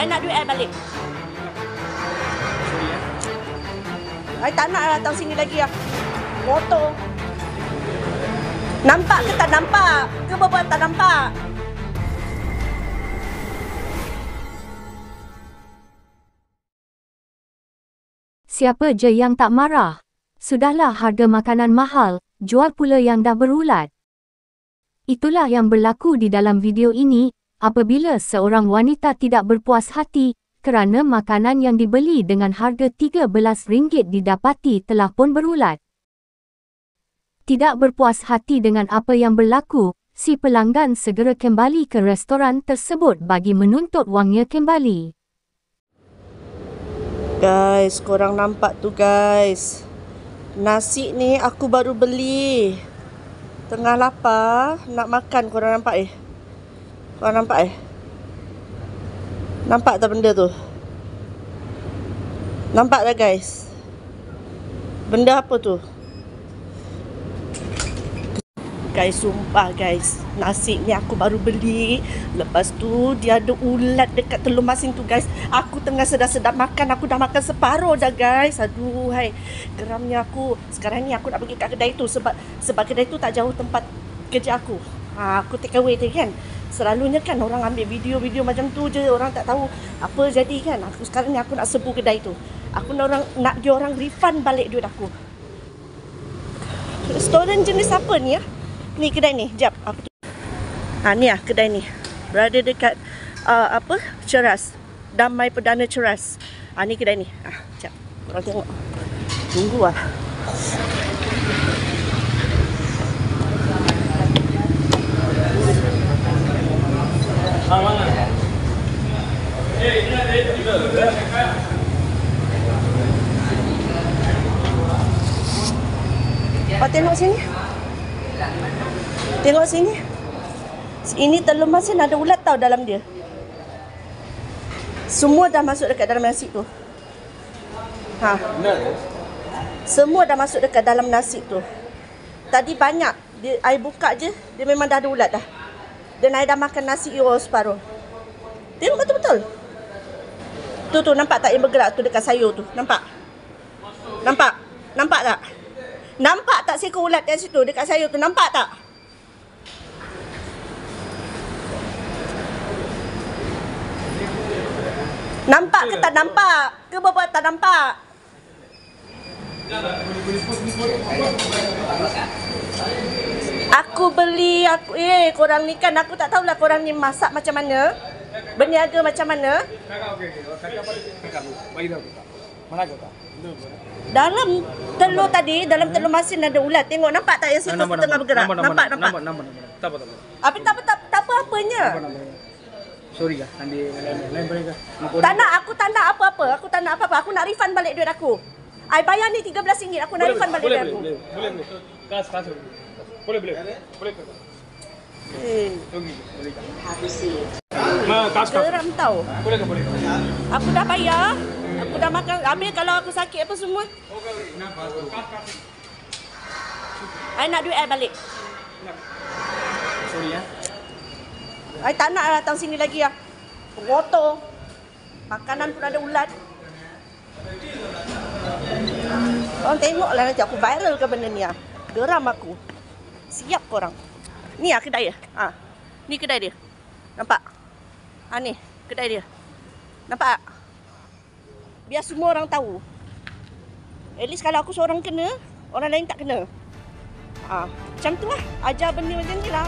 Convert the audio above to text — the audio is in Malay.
I nak duit I balik. Sorry ya. I tak nak datang sini lagi lah. Motor. Nampak ke tak nampak? Ke berbuat tak nampak? Siapa je yang tak marah? Sudahlah harga makanan mahal, jual pula yang dah berulat. Itulah yang berlaku di dalam video ini, apabila seorang wanita tidak berpuas hati kerana makanan yang dibeli dengan harga RM13 didapati telah pun berulat. Tidak berpuas hati dengan apa yang berlaku, si pelanggan segera kembali ke restoran tersebut bagi menuntut wangnya kembali. Guys, korang nampak tu guys. Nasi ni aku baru beli. Tengah lapar, nak makan korang nampak eh? Korang nampak eh? Nampak tak benda tu? Nampak tak guys? Benda apa tu? Guys, sumpah guys. Nasi ni aku baru beli. Lepas tu dia ada ulat dekat telur masin tu guys. Aku tengah sedap-sedap makan. Aku dah makan separuh dah guys. Aduh, hai. Geramnya aku. Sekarang ni aku nak pergi kat kedai tu sebab sebab kedai tu tak jauh tempat kerja aku. Ha, aku take away tu kan. Selalunya kan orang ambil video-video macam tu je. Orang tak tahu apa jadi kan. Aku sekarang ni aku nak serbu kedai tu. Aku nak orang nak dia orang refund balik duit aku. Restoran jenis apa ni ya? Ni kedai ni. Jap, aku tu. Ha ni ah kedai ni. Berada dekat uh, apa? Ceras. Damai Perdana Ceras. Ha ni kedai ni. Ah, jap. Korang tengok. Tunggu ah. Oh, tengok sini. Tengok sini. Ini telur masin ada ulat tau dalam dia. Semua dah masuk dekat dalam nasi tu. Ha. Semua dah masuk dekat dalam nasi tu. Tadi banyak. Dia, I buka je, dia memang dah ada ulat dah. Dan I dah makan nasi you separuh. Tengok betul-betul. Tu tu nampak tak yang bergerak tu dekat sayur tu? Nampak? Nampak? Nampak tak? Nampak tak seekor ulat kat situ dekat sayur tu? Nampak tak? Nampak ke tak nampak? Ke berbuat tak nampak? Aku beli aku eh korang ni kan aku tak tahulah korang ni masak macam mana. Berniaga macam mana. Dalam telur tadi, dalam telur masin ada ulat. Tengok nampak tak yang situ tengah bergerak? Nampak nampak. Nampak nampak. Tak apa tak apa. Apa tak apa tak, tak apa apanya. Nampak nampak. Sorry kah? Nanti lain lain boleh kah? Tak nak aku tak nak apa-apa. Aku tak nak apa-apa. Aku nak refund balik duit aku. I bayar ni RM13. Aku nak refund balik boleh, duit aku. boleh, boleh, boleh. Kas, kas. Boleh, boleh. Boleh ke? Eh, Okey, boleh kah? Geram tau. Boleh ke? Boleh. Aku dah bayar. Aku dah makan. Habis kalau aku sakit apa semua. I nak duit I balik. Sorry ya. I tak nak datang sini lagi lah. Motor. Makanan pun ada ulat. Korang tengok lah nanti aku viral ke benda ni lah. Geram aku. Siap korang. Ni lah kedai dia. Ha. Ni kedai dia. Nampak? Ha ni. Kedai dia. Nampak tak? Biar semua orang tahu. At least kalau aku seorang kena, orang lain tak kena. Ha. Macam tu lah. Ajar benda macam ni lah.